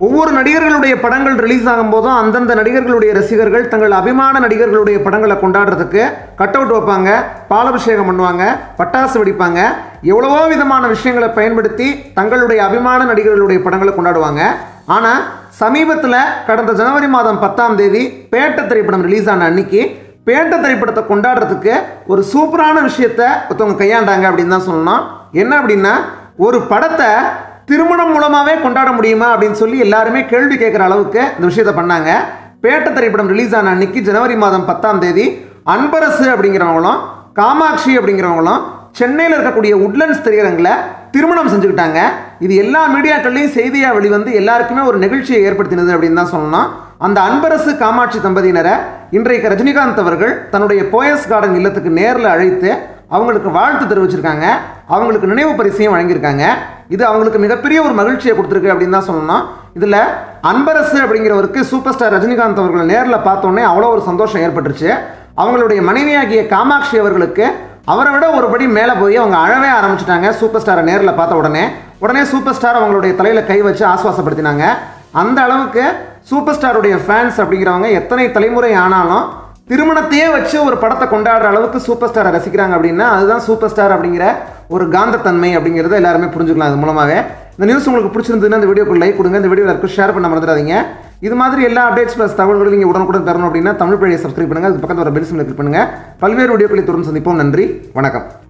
ஒவ்வொரு நடிகர்களுடைய படங்கள் ரிலீஸ் ஆகும் போதும் அந்தந்த நடிகர்களுடைய ரசிகர்கள் தங்கள் அபிமான நடிகர்களுடைய படங்களை கொண்டாடுறதுக்கு கட் அவுட் வைப்பாங்க பாலாபிஷேகம் பண்ணுவாங்க பட்டாசு வெடிப்பாங்க எவ்வளவோ விதமான விஷயங்களை பயன்படுத்தி தங்களுடைய அபிமான நடிகர்களுடைய படங்களை கொண்டாடுவாங்க. ஆனால் சமீபத்தில் கடந்த ஜனவரி மாதம் பத்தாம் தேதி பேட்ட திரைப்படம் ரிலீஸ் ஆன அன்னைக்கு பேட்ட திரைப்படத்தை கொண்டாடுறதுக்கு ஒரு சூப்பரான விஷயத்த ஒருத்தவங்க கையாண்டாங்க அப்படின்னு தான் சொல்லணும். என்ன அப்படின்னா ஒரு படத்தை திருமணம் மூலமாகவே கொண்டாட முடியுமா அப்படின்னு சொல்லி எல்லாருமே கேள்வி கேட்குற அளவுக்கு இந்த விஷயத்த பண்ணாங்க. பேட்ட திரைப்படம் ரிலீஸ் ஆன அன்னைக்கு ஜனவரி மாதம் பத்தாம் தேதி அன்பரசு அப்படிங்கிறவங்களும் காமாட்சி அப்படிங்கிறவங்களும் சென்னையில் இருக்கக்கூடிய உட்லண்ட்ஸ் திரையரங்கில் திருமணம் செஞ்சுக்கிட்டாங்க. இது எல்லா மீடியாக்கள்லையும் செய்தியாக வெளிவந்து எல்லாருக்குமே ஒரு நிகழ்ச்சியை ஏற்படுத்தினது அப்படின்னு தான் சொல்லணும். அந்த அன்பரசு காமாட்சி தம்பதியினரை இன்றைக்கு ரஜினிகாந்த் அவர்கள் தன்னுடைய போயஸ் கார்டன் இல்லத்துக்கு நேரில் அழைத்து அவங்களுக்கு வாழ்த்து தெரிவிச்சிருக்காங்க. அவங்களுக்கு நினைவு பரிசையும் வழங்கியிருக்காங்க. இது அவங்களுக்கு மிகப்பெரிய ஒரு மகிழ்ச்சியை கொடுத்துருக்கு அப்படின்னு தான் சொல்லணும். இதில் அன்பரசு அப்படிங்கிறவருக்கு சூப்பர் ஸ்டார் ரஜினிகாந்த் அவர்களை நேரில் பார்த்தோன்னே அவ்வளோ ஒரு சந்தோஷம் ஏற்பட்டுருச்சு. அவங்களுடைய மனைவியாகிய காமாட்சி அவர்களுக்கு அவரை விட ஒரு படி மேலே போய் அவங்க அழவே ஆரம்பிச்சிட்டாங்க. சூப்பர் ஸ்டாரை நேரில் பார்த்த உடனே உடனே சூப்பர் ஸ்டார் அவங்களுடைய தலையில் கை வச்சு ஆஸ்வாசப்படுத்தினாங்க அந்த அளவுக்கு சூப்பர் ஸ்டாருடைய ஃபேன்ஸ் அப்படிங்கிறவங்க எத்தனை தலைமுறை ஆனாலும் திருமணத்தையே வச்சு ஒரு படத்தை கொண்டாடுற அளவுக்கு சூப்பர் ஸ்டாரை ரசிக்கிறாங்க அப்படின்னா அதுதான் சூப்பர் ஸ்டார் அப்படிங்கிற ஒரு காந்தத்தன்மை அப்படிங்கிறத எல்லாருமே புரிஞ்சுக்கலாம் இது மூலமாகவே இந்த நியூஸ் உங்களுக்கு பிடிச்சிருந்ததுன்னா இந்த வீடியோக்கு லைக் கொடுங்க இந்த வீடியோ எல்லாருக்கும் ஷேர் பண்ண மறந்துடாதீங்க. இது மாதிரி எல்லா அப்டேட்ஸ் ப்ளஸ் தகவல்களும் நீங்கள் உடனுக்குடன் தரணும் அப்படின்னா தமிழ் பழைய சப்ஸ்கிரைப் பண்ணுங்கள் அது பக்கத்தில் வர பெல்ஸ் கிளிக் பண்ணுங்கள் பல்வேறு வீடியோக்களை தொடர்ந்து சந்திப்போம். நன்றி. வணக்கம்.